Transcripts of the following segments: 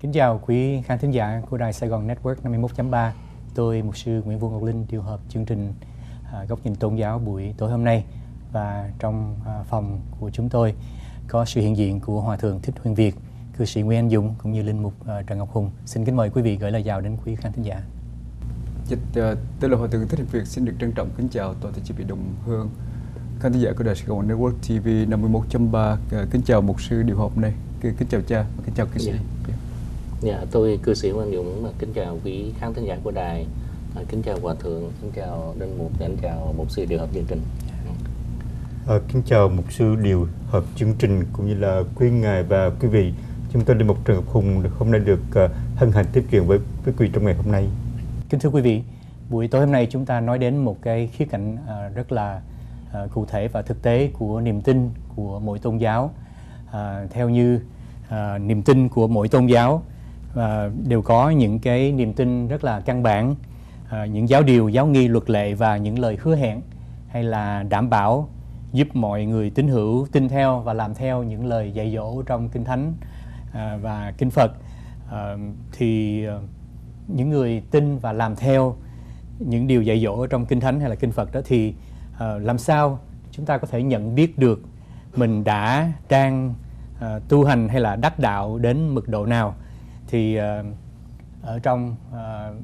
Kính chào quý khán thính giả của đài Sài Gòn Network 51.3. Tôi mục sư Nguyễn Vương Ngọc Linh điều hợp chương trình à, góc nhìn tôn giáo buổi tối hôm nay và trong à, phòng của chúng tôi có sự hiện diện của Hòa thượng Thích Huyền Việt, cư sĩ Nguyễn Anh Dũng cũng như linh mục à, Trần Ngọc Hùng. Xin kính mời quý vị gửi lời chào đến quý khán thính giả. Dạ, Dịch à, tôi là Hòa thượng Thích Huyền Việt xin được trân trọng kính chào toàn thể quý vị đồng hương khán thính giả của đài Sài Gòn Network TV 51.3 kính chào mục sư điều hợp này kính chào cha và kính chào cư sĩ. Yeah. Dạ, tôi cư sĩ Quang Dũng kính chào quý khán thính giả của đài, à, kính chào hòa thượng, kính chào linh mục, kính chào mục sư điều hợp chương trình. À, kính chào mục sư điều hợp chương trình cũng như là quý ngài và quý vị. Chúng tôi linh mục Trần Ngọc Hùng hôm nay được uh, hân hạnh tiếp chuyện với quý vị trong ngày hôm nay. Kính thưa quý vị, buổi tối hôm nay chúng ta nói đến một cái khía cạnh uh, rất là uh, cụ thể và thực tế của niềm tin của mỗi tôn giáo. Uh, theo như uh, niềm tin của mỗi tôn giáo và đều có những cái niềm tin rất là căn bản à, những giáo điều giáo nghi luật lệ và những lời hứa hẹn hay là đảm bảo giúp mọi người tín hữu tin theo và làm theo những lời dạy dỗ trong kinh thánh à, và kinh phật. À, thì à, những người tin và làm theo những điều dạy dỗ trong kinh thánh hay là kinh phật đó thì à, làm sao chúng ta có thể nhận biết được mình đã đang à, tu hành hay là đắc đạo đến mức độ nào? Thì ờ, ở trong ờ,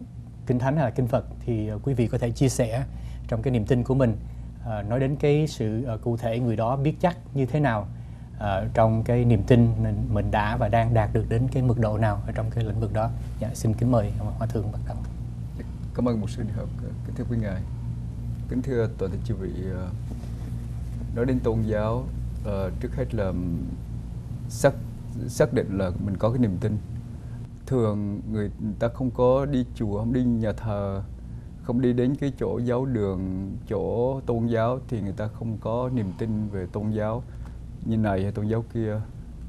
kinh thánh hay là kinh Phật thì ờ, quý vị có thể chia sẻ trong cái niềm tin của mình nói đến cái sự cụ thể người đó biết chắc như thế nào trong cái niềm tin mình, mình đã và đang đạt được đến cái mức độ nào ở trong cái lĩnh vực đó. Dạ, xin kính mời hòa thượng bắt đầu. Cảm ơn một sư hợp kính thưa quý ngài. Kính thưa toàn thể chư vị nói đến tôn giáo trước hết là xác xác định là mình có cái niềm tin thường người ta không có đi chùa không đi nhà thờ không đi đến cái chỗ giáo đường chỗ tôn giáo thì người ta không có niềm tin về tôn giáo như này hay tôn giáo kia.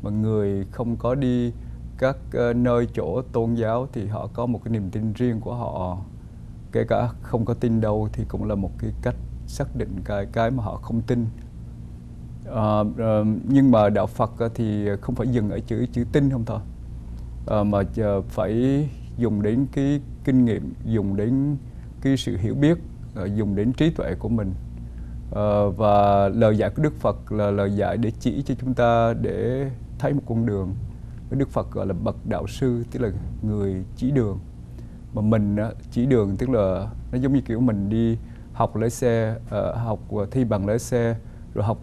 Mà người không có đi các uh, nơi chỗ tôn giáo thì họ có một cái niềm tin riêng của họ. Kể cả không có tin đâu thì cũng là một cái cách xác định cái cái mà họ không tin. Uh, uh, nhưng mà đạo Phật thì không phải dừng ở chữ chữ tin không thôi. Ờ, mà phải dùng đến cái kinh nghiệm, dùng đến cái sự hiểu biết ờ, dùng đến trí tuệ của mình. Ờ, và lời dạy của Đức Phật là lời dạy để chỉ cho chúng ta để thấy một con đường. Đức Phật gọi là bậc đạo sư, tức là người chỉ đường. Mà mình chỉ đường tức là nó giống như kiểu mình đi học lái xe học thi bằng lái xe, rồi học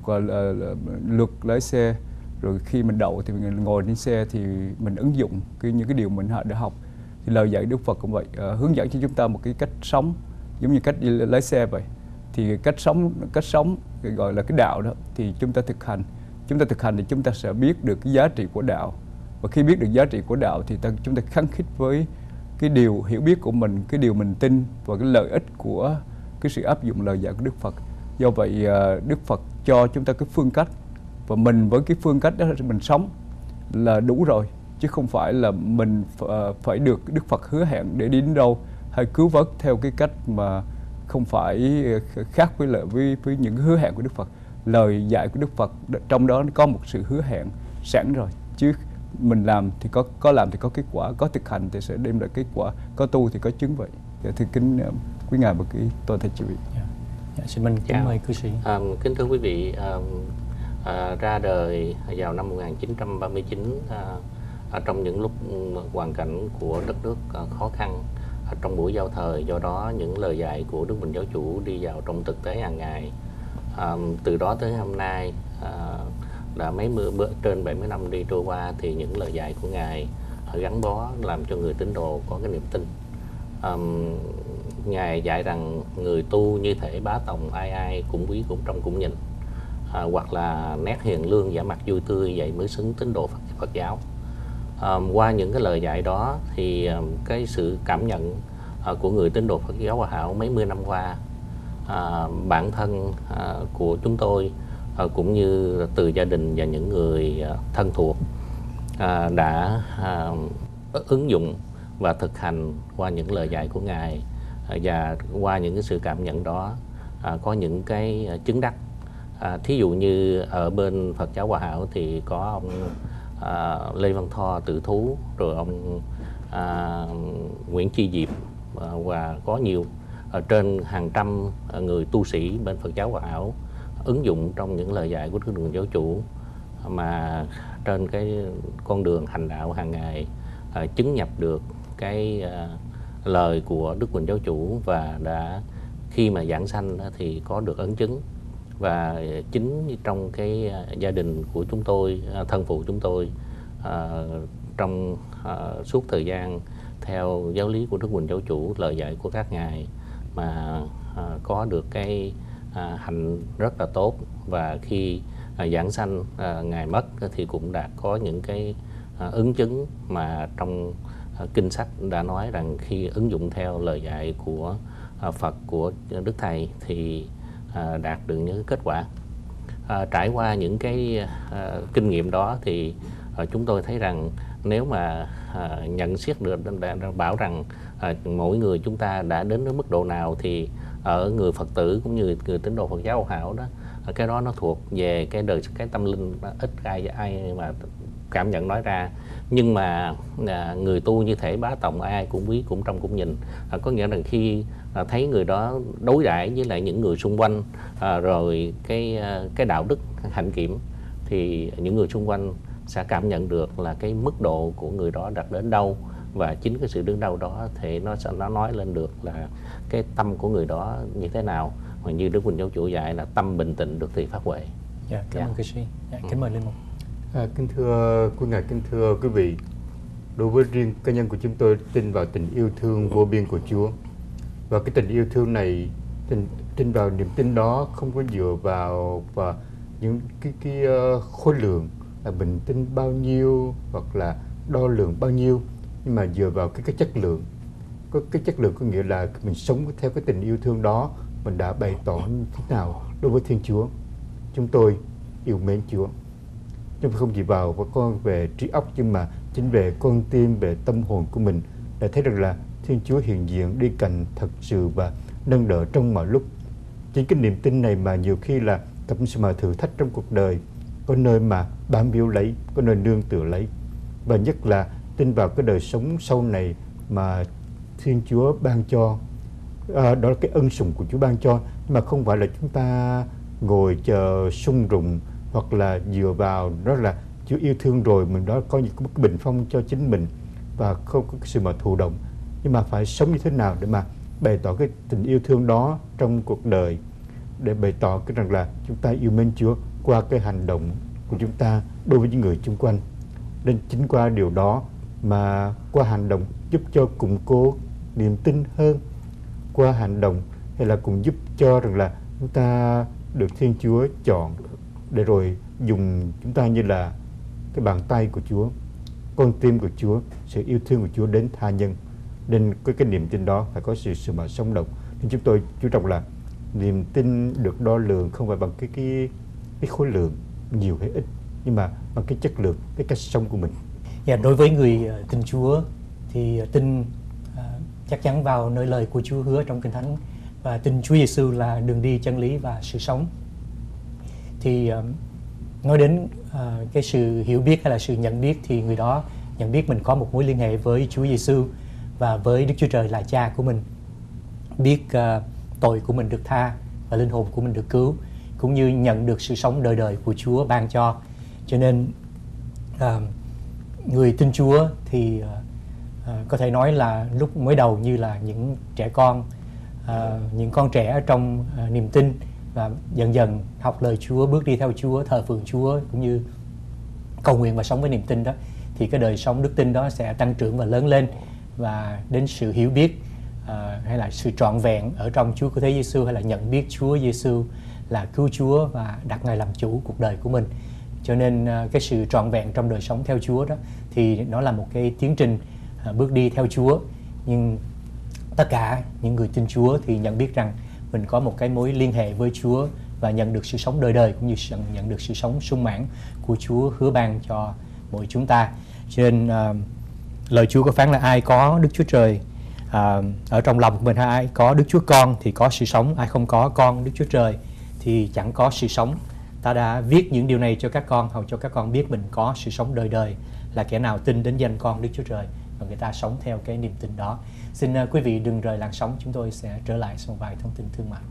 luật lái xe rồi khi mình đậu thì mình ngồi trên xe thì mình ứng dụng cái những cái điều mình đã học. Thì lời dạy Đức Phật cũng vậy. Uh, hướng dẫn cho chúng ta một cái cách sống giống như cách đi lái xe vậy. Thì cách sống cách sống gọi là cái đạo đó thì chúng ta thực hành. Chúng ta thực hành thì chúng ta sẽ biết được cái giá trị của đạo. Và khi biết được giá trị của đạo thì ta, chúng ta khăng khít với cái điều hiểu biết của mình cái điều mình tin và cái lợi ích của cái sự áp dụng lời dạy của Đức Phật. Do vậy ờ, Đức Phật cho chúng ta cái phương cách và mình với cái phương cách đó mình sống là đủ rồi chứ không phải là mình ờ, phải được Đức Phật hứa hẹn để đi đến đâu hay cứu vớt theo cái cách mà không phải ờ, khác với lợi với với những hứa hẹn của Đức Phật. Lời dạy của Đức Phật trong đó có một sự hứa hẹn sẵn rồi chứ mình làm thì có có làm thì có kết quả có thực hành thì sẽ đem lại kết quả có tu thì có chứng vậy. Dạ, thưa kính ờ, quý ngài và quý toàn thể quý vị. Dạ. Dạ, xin mình kính mời cư sĩ. À, kính thưa quý vị à, à, ra đời vào năm 1939 à, à, trong những lúc ừ, hoàn cảnh của đất nước à, khó khăn à, trong buổi giao thời. Do đó những lời dạy của Đức Bình Giáo Chủ đi vào trong thực tế hàng ngày. À, từ đó tới hôm nay à, đã mấy mươi trên 70 năm đi trôi qua thì những lời dạy của ngài à, gắn bó làm cho người tín đồ có cái niềm tin. À, ngài dạy rằng người tu như thể bá tòng ai ai cũng quý cũng trong cũng nhìn à, hoặc là nét hiền lương giả mặt vui tươi vậy mới xứng tín đồ Phật, Phật giáo. À, qua những cái lời dạy đó thì à, cái sự cảm nhận à, của người tín đồ Phật giáo Hòa Hảo mấy mươi năm qua à, bản thân à, của chúng tôi à, cũng như từ gia đình và những người à, thân thuộc à, đã à, ứng dụng và thực hành qua những lời dạy của ngài à, và qua những cái sự cảm nhận đó à, có những cái à, chứng đắc à, thí dụ như ở bên Phật giáo Hòa Hảo thì có ông à, Lê Văn Tho tự thú rồi ông à, Nguyễn Chi Diệp à, và có nhiều. Ở trên hàng trăm người tu sĩ bên Phật giáo Hòa Hảo ứng dụng trong những lời dạy của Đức Đường Giáo Chủ mà trên cái con đường hành đạo hàng ngày à, chứng nhập được cái à, lời của Đức Quỳnh Giáo Chủ và đã khi mà giảng sanh thì có được ấn chứng và chính trong cái à, gia đình của chúng tôi à, thân phụ chúng tôi à, trong suốt thời gian theo giáo lý của Đức Quỳnh Giáo Chủ, lời dạy của các ngài mà có được cái hành rất là tốt. Và khi giảng sanh ngài mất thì cũng đã có những cái ứng chứng mà trong kinh sách đã nói rằng khi ứng dụng theo lời dạy của Phật của Đức Thầy thì à, đạt được những kết quả. À, trải qua những cái à, kinh nghiệm đó thì à, chúng tôi thấy rằng nếu mà à, nhận xét được bảo rằng à, mỗi người chúng ta đã đến đến mức độ nào thì ở người Phật tử cũng như người tín đồ Phật giáo hảo đó Ờ, cái đó nó thuộc về cái đời cái tâm linh ít ai ai mà cảm nhận nói ra. Nhưng mà à, người tu như thể bá tòng ai cũng biết cũng trong cũng nhìn. À, có nghĩa là khi à, thấy người đó đối đãi với lại những người xung quanh à, rồi cái à, cái đạo đức hạnh kiểm thì những người xung quanh sẽ cảm nhận được là cái mức độ của người đó đạt đến đâu. Và chính cái sự đứng đầu đó thì nó sẽ nó nói lên được là cái tâm của người đó như thế nào mà như Đức Quỳnh Giáo Chủ dạy là tâm bình tĩnh được thì phát huệ. Dạ, cảm Dạ. ơn cư sĩ. Dạ, kính mời Linh Mục. À, kính thưa quý ngài, kính thưa quý vị, đối với riêng cá nhân của chúng tôi tin vào tình yêu thương vô biên của Chúa và cái tình yêu thương này tin, tin vào niềm tin đó không có dựa vào và những cái cái ờ, khối lượng là bình tin bao nhiêu hoặc là đo lường bao nhiêu nhưng mà dựa vào cái cái chất lượng có cái chất lượng có nghĩa là mình sống theo cái tình yêu thương đó mình đã bày tỏ như thế nào đối với Thiên Chúa? Chúng tôi yêu mến Chúa. Chứ không chỉ vào với con về trí óc nhưng mà chính về con tim, về tâm hồn của mình đã thấy được là Thiên Chúa hiện diện đi cạnh thật sự và nâng đỡ trong mọi lúc. Chính cái niềm tin này mà nhiều khi là gặp sự mà thử thách trong cuộc đời, có nơi mà bám víu lấy, có nơi nương tựa lấy. Và nhất là tin vào cái đời sống sau này mà Thiên Chúa ban cho à, đó là cái ân sủng của Chúa ban cho. Nhưng mà không phải là chúng ta ngồi chờ sung rụng hoặc là dựa vào đó là Chúa yêu thương rồi mình đó có những cái bình phong cho chính mình và không có sự mà thụ động. Nhưng mà phải sống như thế nào để mà bày tỏ cái tình yêu thương đó trong cuộc đời? Để bày tỏ cái rằng là chúng ta yêu mến Chúa qua cái hành động của chúng ta đối với những người xung quanh. Nên chính qua điều đó mà qua hành động giúp cho củng cố niềm tin hơn qua hành động hay là cũng giúp cho rằng là chúng ta được Thiên Chúa chọn để rồi dùng chúng ta như là cái bàn tay của Chúa, con tim của Chúa, sự yêu thương của Chúa đến tha nhân. Nên cái cái niềm tin đó phải có sự sự mà sống động. Nên chúng tôi chú trọng là niềm tin được đo lường không phải bằng cái cái cái khối lượng nhiều hay ít nhưng mà bằng cái chất lượng, cái cách sống của mình. Dạ, đối với người ờ, tin Chúa thì ờ, tin chắc chắn vào nơi lời của Chúa hứa trong Kinh Thánh và tin Chúa Giêsu là đường đi chân lý và sự sống. Thì um, nói đến à, cái sự hiểu biết hay là sự nhận biết thì người đó nhận biết mình có một mối liên hệ với Chúa Giêsu và với Đức Chúa Trời là Cha của mình. Biết à, tội của mình được tha và linh hồn của mình được cứu cũng như nhận được sự sống đời đời của Chúa ban cho. Cho nên à, người tin Chúa thì uh, Ờ, có thể nói là lúc mới đầu như là những trẻ con, ờ, những con trẻ trong ờ, niềm tin và dần dần học lời Chúa, bước đi theo Chúa, thờ phượng Chúa cũng như cầu nguyện và sống với niềm tin đó thì cái đời sống đức tin đó sẽ tăng trưởng và lớn lên và đến sự hiểu biết ờ, hay là sự trọn vẹn ở trong Chúa của Thế Giêsu hay là nhận biết Chúa Giêsu là cứu Chúa và đặt Ngài làm chủ cuộc đời của mình. Cho nên ờ, cái sự trọn vẹn trong đời sống theo Chúa đó thì nó là một cái tiến trình À, bước đi theo Chúa nhưng tất cả những người tin Chúa thì nhận biết rằng mình có một cái mối liên hệ với Chúa và nhận được sự sống đời đời cũng như nhận được sự sống sung mãn của Chúa hứa ban cho mỗi chúng ta. Cho nên à, lời Chúa có phán là ai có Đức Chúa Trời uh, ở trong lòng của mình hay ai có Đức Chúa Con thì có sự sống, ai không có con Đức Chúa Trời thì chẳng có sự sống. ta đã viết những điều này cho các con hầu cho các con biết mình có sự sống đời đời là kẻ nào tin đến danh con Đức Chúa Trời và người ta sống theo cái niềm tin đó. Xin ờ, quý vị đừng rời làn sóng, chúng tôi sẽ trở lại sau vài thông tin thương mại.